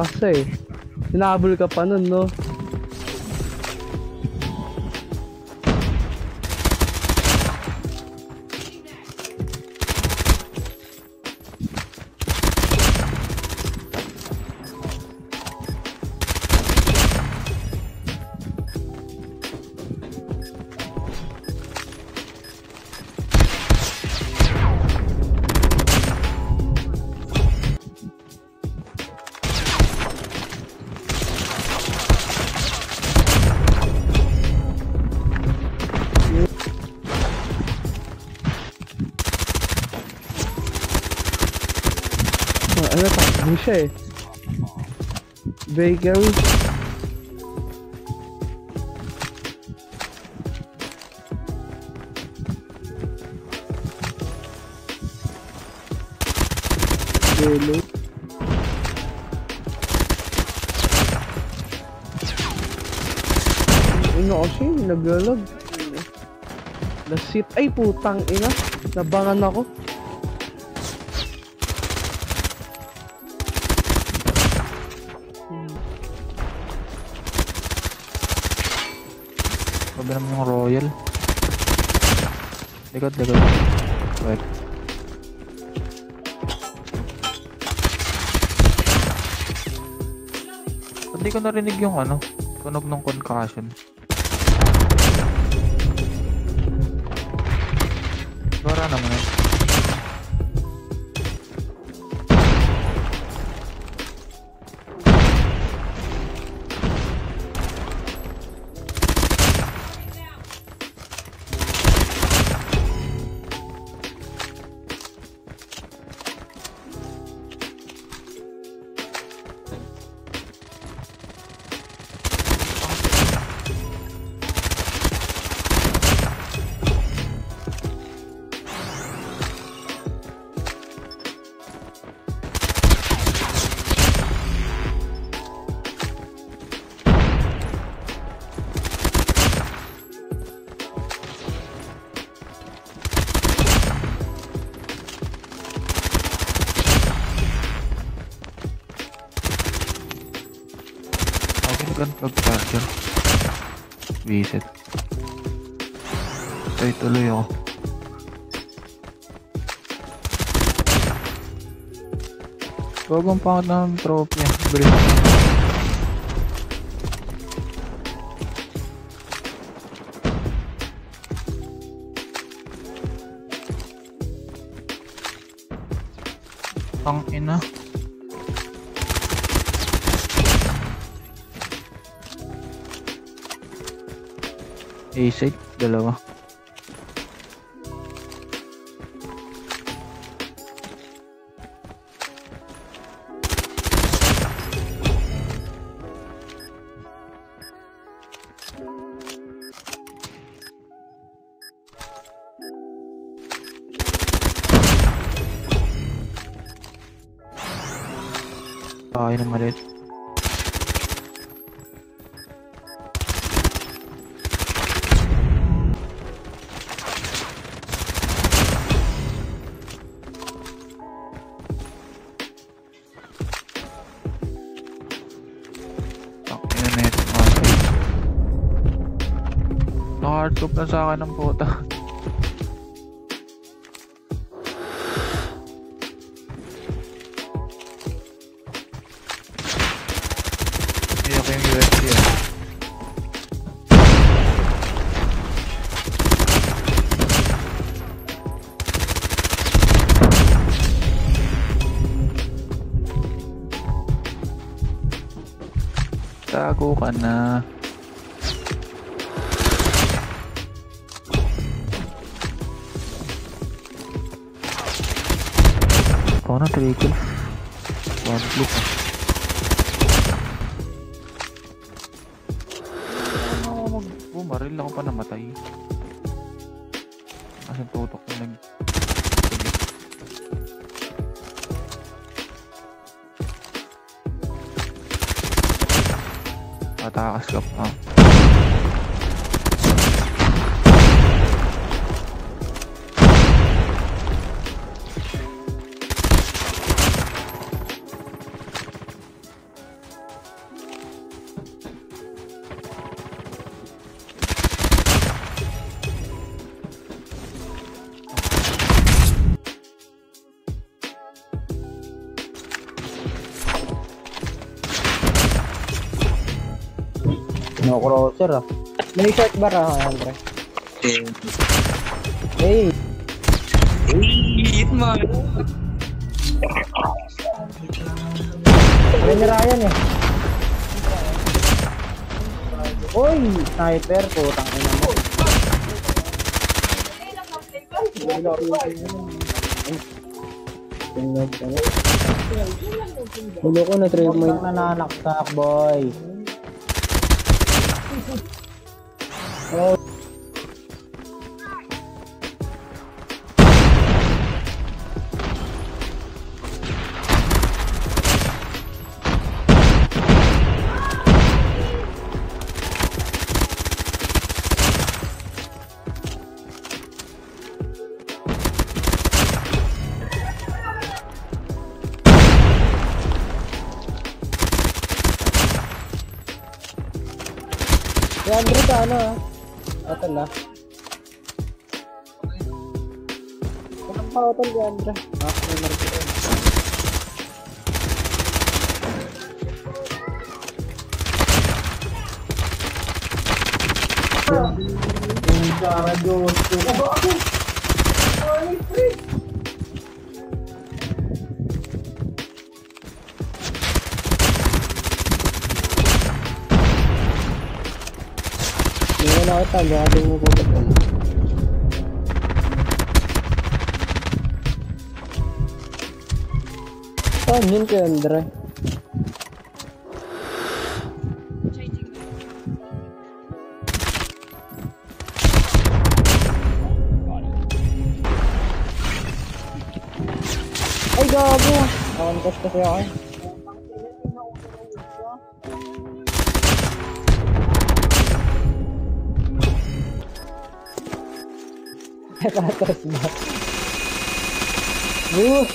Kasi, sinabol ka pa nun, no? Ano, siya eh. Bakery. Hello. Ino kasi, naglalag. Lasit. Ay, putang ina. Nabangan ako. Sabi naman yung royal. Likod, likod. Wait. Ba't di ko narinig yung ano? Tunog ng concussion. Okay, gan mag-charger. Visit. Ay, tuloy ako. Huwag ang pangat ng trophy. Bring. Ang ina. A-site, dalawa. Bahay na maliit. Naka-hardcop na sa akin ng puta. Ako yung USD ah. Tago ka na. Ako na, 3 kills. One click. Ano mag... Bumaril ako pa namatay. Kasi tutok yung nag... Matakas ka pa. No crosser ah. May short bar ah, Andre. Hey, Hit mo. Yan ni Ryan eh. Uy, sniper, putang ina mo. Tingnan ka na. Hulo ko na trade mo yung nananaksak, boy. Oh. Andre ka ano ah. Ito na. Anong pa si Andre? Ah, may market. Hindi na ako tagado mo po ba? Saan yun kay Andre? Ay, gago! Nakantas kasi ako eh. だからしも。ブ。